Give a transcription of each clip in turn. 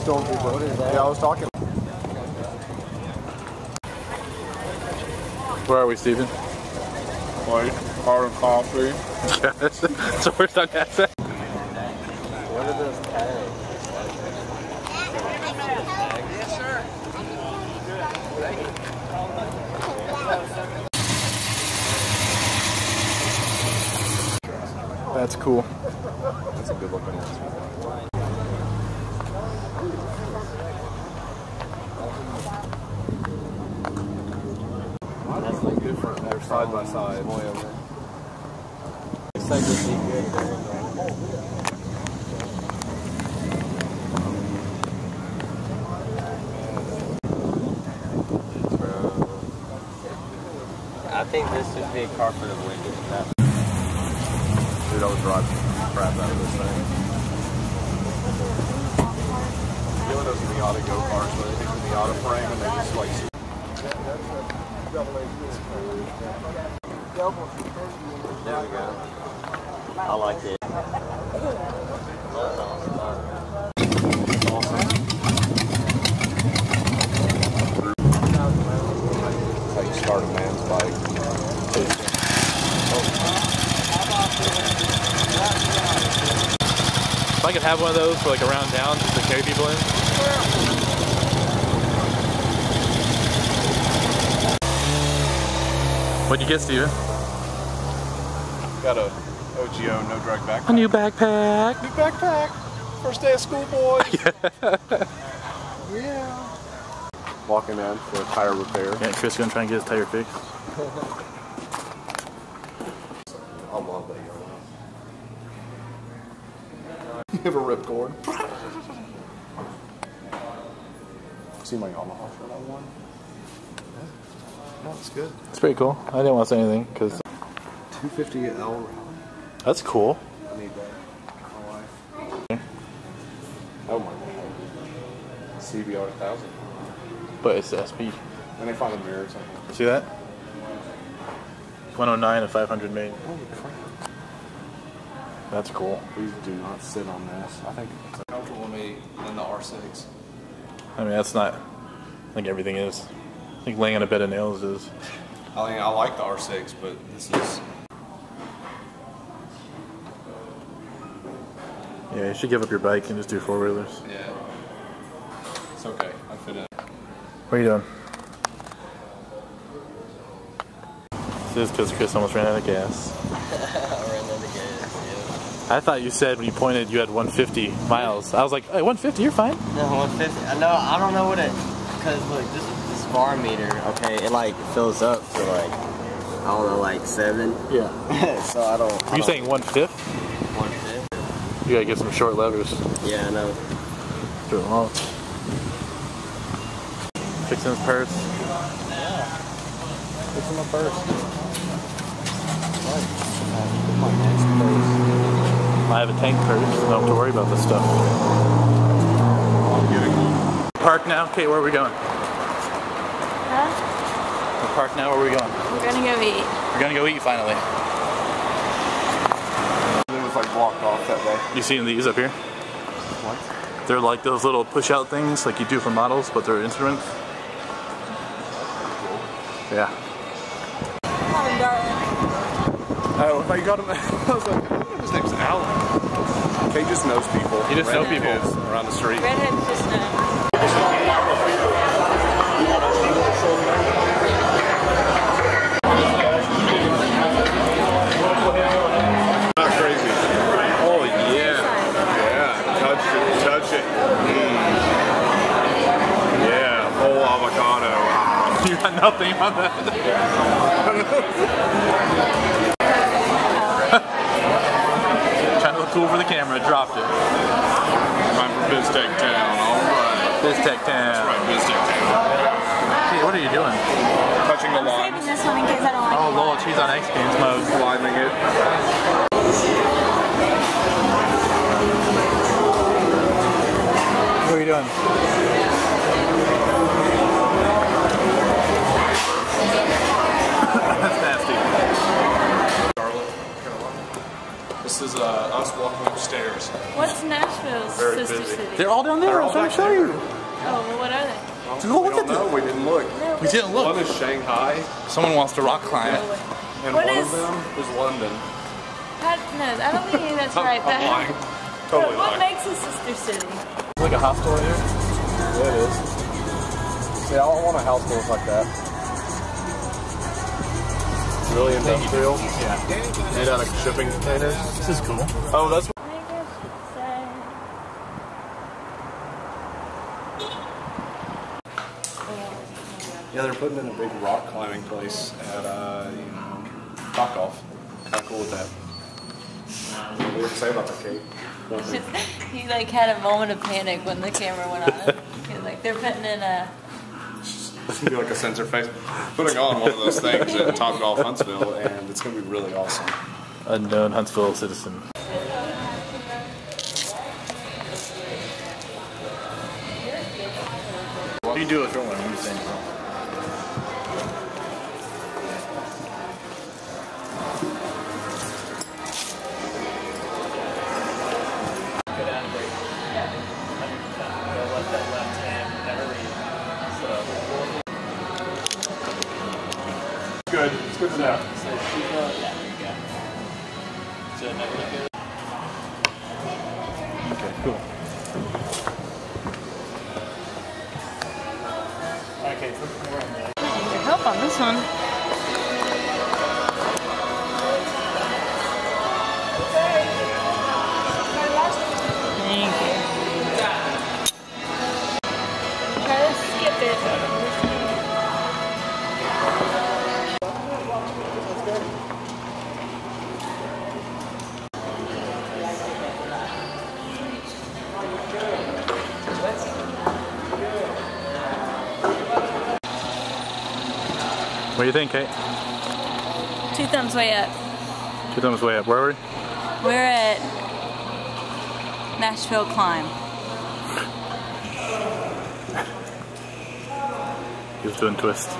Stormtrooper. Yeah, I was talking. Where are we, Steven? Like, hard and coffee. so where's that at? What are those tags? That's cool. That's a good looking one. That's like Different. They're side by side. Looks like a secret. I think this should be a car for the windows. Dude, I would drive the crap out of this thing. You know those Miata go-karts where they take the Miata frame and they just like... There we go. I like it. Start a man's bike. If I could have one of those for like around town just to carry people in. What'd you get, Steven? Got a OGO no drug backpack. A new backpack. New backpack. First day of school, boy. yeah. Walking in for a tire repair. Yeah, Chris gonna try and get his tire fixed. I love that You have a ripcord. See my Yamaha shirt I won? No, it's good. It's pretty cool. I didn't want to say anything because 250 L. that's cool. I need that. My wife. Oh my god. CBR 1000. But it's the SP. And they find a mirror or something. See that? 109 and 500 made. Holy crap. That's cool. Please do not sit on this. I think it's comfortable with me in the R6. I mean, that's not. I think everything is. I think laying on a bed of nails is. I think I like the R6, but this is. Yeah, you should give up your bike and just do four wheelers. Yeah. It's okay. I fit in. What are you doing? This is because Chris almost ran out of gas. I thought you said when you pointed you had 150 miles. I was like, hey, 150, you're fine. No, 150. Uh, no, I don't know what it. Cause look, this is this bar meter. Okay, it like fills up to like I don't know, like seven. Yeah. so I don't. Are you saying one fifth? one fifth? You gotta get some short levers. Yeah, I know. Do it long. Fixing his purse. Yeah. Fixing my purse. I have a tank purse. so I don't have to worry about this stuff. I'm giving one. Park now. Okay, where are we going? Huh? We're parked now. Where are we going? We're gonna go eat. We're gonna go eat finally. It was like blocked off that day. You seen these up here? What? They're like those little push-out things, like you do for models, but they're instruments. Oh, I got him. I was like, his name's Alan. Kate just knows people. He just knows people. around the street. Redhead's just Not crazy. Oh yeah, yeah. Touch it, touch it. Mm. Yeah, whole avocado. You got nothing on that. Trying to look cool for the camera, dropped it. Time for Biztech Town. All right. BizTech Town. Right, Biztech Town. Hey, what are you doing? Touching the I'm line. saving this one in case I don't like Oh it. lord, she's on X Games mode. Climbing it. This is uh, us walking upstairs. What's Nashville's Very sister busy. city? They're all down there. They're I all was trying to show there. you. Oh, well, what are they? Just go look we at don't know. them. We didn't look. No, We didn't One look. is Shanghai, Someone wants to rock climb it. and What one is- of them is London. How, no, I don't think that's I'm, right. I'm but- lying. Totally what lying. makes a sister city? like a hostel here. Yeah, it is. See, I don't want a house that looks like that. Really industrial. Yeah. Made out of shipping containers. This is cool. Oh, that's I think I should say. Yeah, they're putting in a big rock climbing place at uh, you know, Topgolf. Kind of cool with that. What do you say about that, Kate? he like had a moment of panic when the camera went on. He was like, they're putting in a. It's gonna be like a sensor face. Putting on one of those things at Topgolf Huntsville, and it's gonna be really awesome. Unknown Huntsville citizen. You do it for one. I'm just saying. Good. It's good to know. Okay, cool. Okay, I Need your help on this one. What do you think, Kate? Two thumbs way up. Two thumbs way up. Where are we? We're at Nashville Climb. He was doing twist.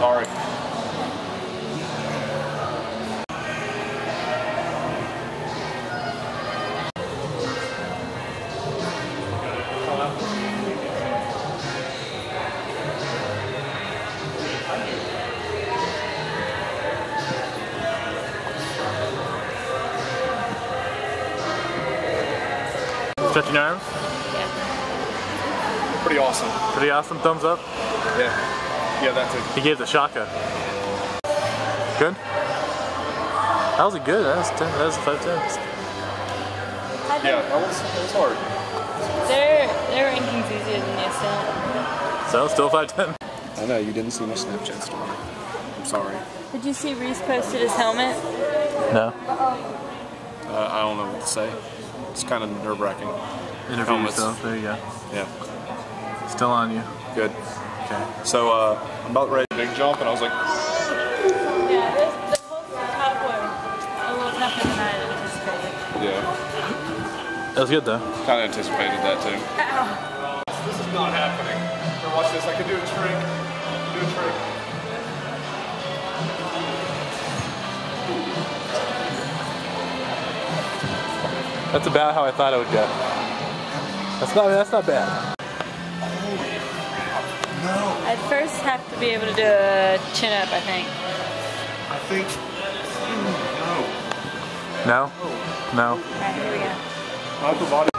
Sorry. Stretching your arms. Pretty awesome. Pretty awesome. Thumbs up. Yeah. Yeah, that's it. He gave the shaka. Good. That was a good. That was ten. That was five tens. Yeah, that was, that was hard. Their, their ranking's easier than the Ascent. So still five ten. I know, you didn't see my Snapchat story. I'm sorry. Did you see Reese posted his helmet? No. Uh, I don't know what to say. It's kind of nerve wracking. Interview Helmets. yourself. There you go. Yeah, Still on you. good. Okay. So uh, I'm about ready to big jump, and I was like, Yeah, this, the both top were a little tougher than I had anticipated. yeah, That was good though. kind of anticipated that too. This is not happening. Here, watch this. I can do a trick. Do a trick. That's about how I thought it would go. That's not. That's not bad. I'd first have to be able to do a chin up, I think. I think. Hmm, no. No. No. Alright, here we go. Body.